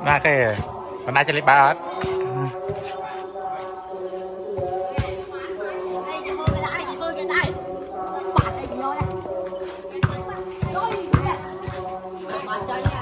Nah, kayak pernah celik banget. Daniel.